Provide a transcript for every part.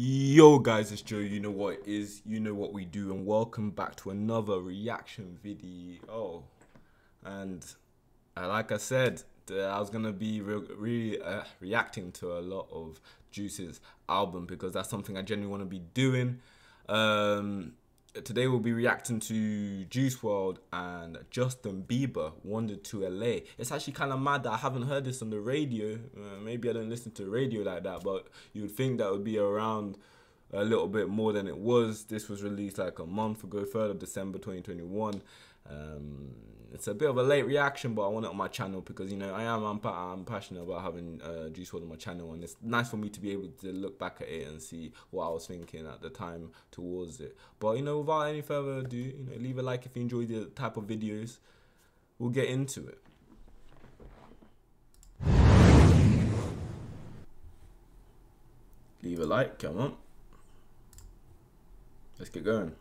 Yo guys, it's Joe. You know what it is, you know what we do, and welcome back to another reaction video. Oh, and uh, like I said, I was gonna be re really uh, reacting to a lot of Juice's album because that's something I genuinely want to be doing. Um, today we'll be reacting to Juice WRLD and Justin Bieber wandered to LA. It's actually kind of mad that I haven't heard this on the radio. Uh, maybe I don't listen to radio like that, but you would think that would be around a little bit more than it was. This was released like a month ago, 3rd of December 2021. Um, it's a bit of a late reaction, but I want it on my channel because you know I am I'm, I'm passionate about having uh, Juice WRLD on my channel, and it's nice for me to be able to look back at it and see what I was thinking at the time towards it. But you know, without any further ado, you know, leave a like if you enjoy the type of videos. We'll get into it. Leave a like, come on. Let's get going.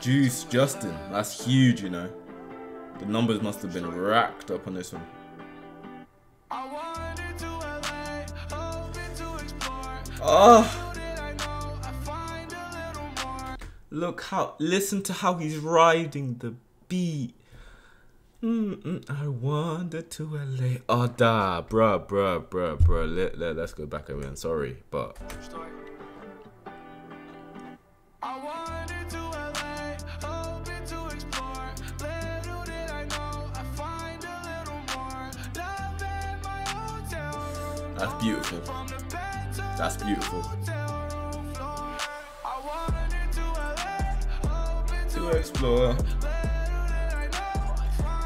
Juice, Justin, that's huge, you know. The numbers must have been racked up on this one. Oh. Look how, listen to how he's riding the beat. Mm -mm, I wanted to LA. Oh, da, bruh, bruh, bruh, bruh. Let, let, let's go back again. Sorry, but. That's beautiful. That's beautiful. To explore.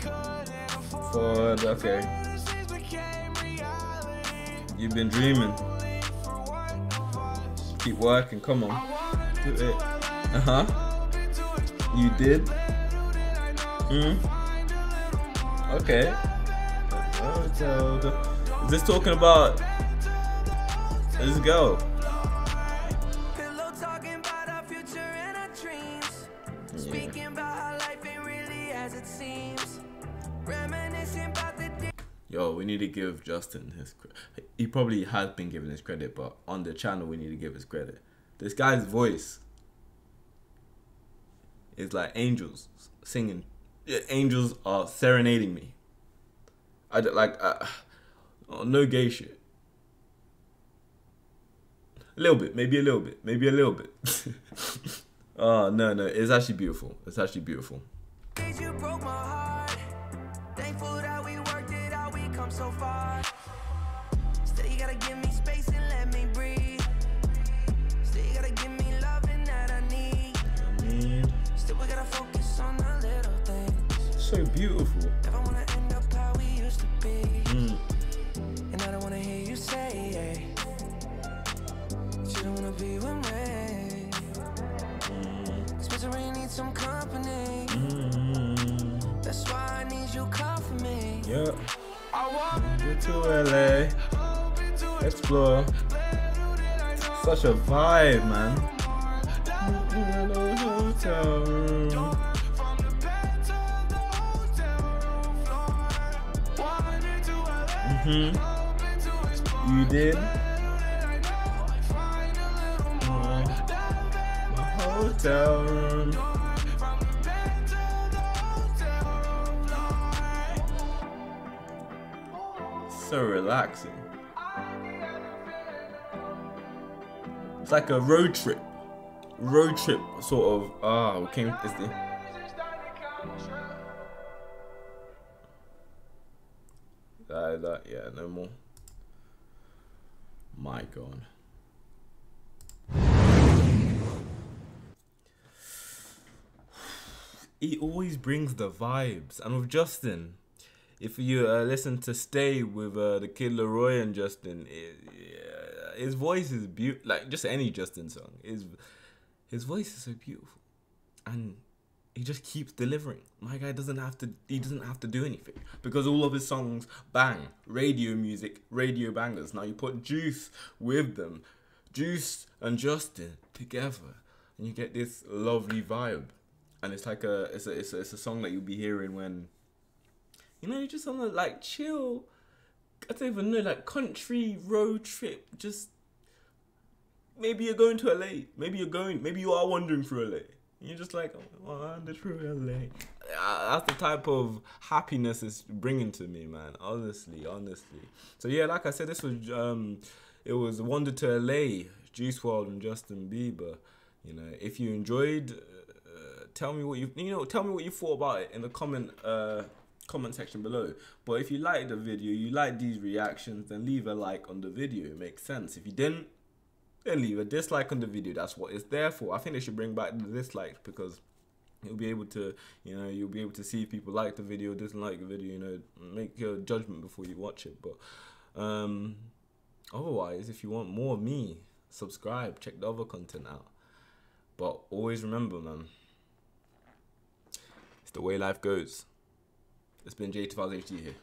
couldn't afford. okay. You've been dreaming. Keep working. Come on, do it. Uh huh. You did? Hmm. Okay. Is this talking about? Let's go. Yo, we need to give Justin his He probably has been given his credit, but on the channel, we need to give his credit. This guy's voice is like angels singing. Angels are serenading me. I like uh, oh, no gay shit. A little bit, maybe a little bit, maybe a little bit. oh no, no, it's actually beautiful. It's actually beautiful. so far. Yep. Get to LA. Explore. Such a vibe, man. Hotel room. hmm You did? my hotel room. So relaxing. It's like a road trip. Road trip, sort of. Ah, oh, came. It's the, Uh, that, yeah, no more. My god. He always brings the vibes, and with Justin, if you uh, listen to "Stay" with uh, the Kid LAROI and Justin, it, yeah, his voice is beautiful. Like just any Justin song, his his voice is so beautiful, and he just keeps delivering. My guy doesn't have to. He doesn't have to do anything because all of his songs bang, radio music, radio bangers. Now you put Juice with them, Juice and Justin together, and you get this lovely vibe. And it's like a it's a it's a, it's a song that you'll be hearing when you know, just on a like chill. I don't even know, like country road trip. Just maybe you're going to LA. Maybe you're going. Maybe you are wandering through LA. You're just like oh, wander through LA. That's the type of happiness it's bringing to me, man. Honestly, honestly. So yeah, like I said, this was um, it was Wander to LA, Juice WRLD and Justin Bieber. You know, if you enjoyed, uh, tell me what you you know. Tell me what you thought about it in the comment. Uh, comment section below. But if you like the video, you like these reactions, then leave a like on the video. It makes sense. If you didn't, then leave a dislike on the video. That's what it's there for. I think they should bring back the dislikes because you'll be able to, you know, you'll be able to see if people like the video, dislike the video, you know, make your judgment before you watch it. But um, otherwise, if you want more of me, subscribe, check the other content out. But always remember, man, it's the way life goes. It's been J2000HD here.